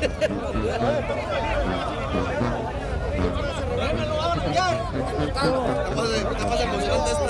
Esperar. Está más emocionante esta.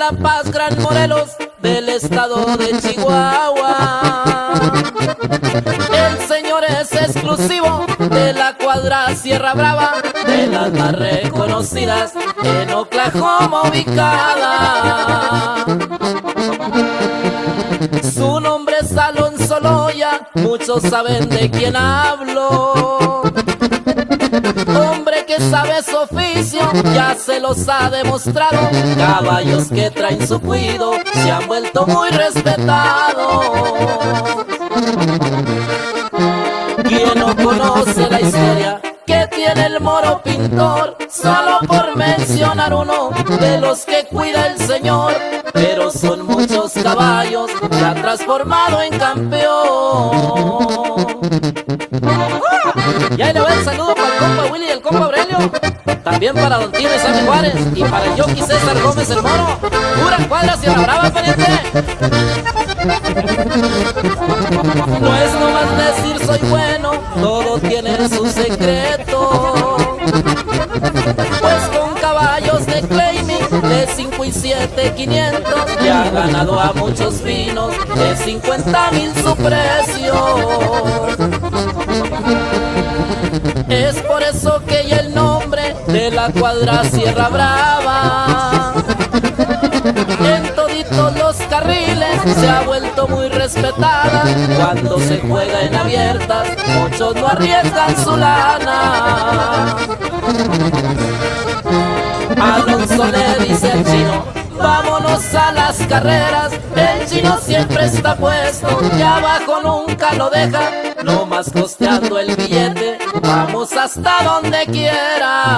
La Paz, Gran Morelos, del estado de Chihuahua. El señor es exclusivo de la cuadra Sierra Brava, de las más reconocidas en Oklahoma ubicada. Su nombre es Alonso Loya, muchos saben de quién hablo. Que sabe su oficio, ya se los ha demostrado. Caballos que traen su cuido, se han vuelto muy respetados. ¿Quién no conoce la historia que tiene el moro pintor, solo por mencionar uno de los que cuida el señor. Pero son muchos caballos que ha transformado en campeón. Y ahí le voy el saludo para el compa Willy y el compa. También para Don Tino Sammy Juárez. Y para el Yoki César Gómez el Moro. Pura cuadra la Brava, pariente. No es nomás decir soy bueno, todo tiene su secreto. Pues con caballos de claiming de 5 y 7, 500 ya ha ganado a muchos vinos de 50 mil su precio. Es por eso que ya el nombre de la cuadra Sierra Brava. En toditos los carriles se ha vuelto muy respetada. Cuando se juega en abiertas muchos no arriesgan su lana. Alonso le dice al chino vámonos a las carreras el chino siempre está puesto y abajo nunca lo deja no más costeando el billete hasta donde quiera.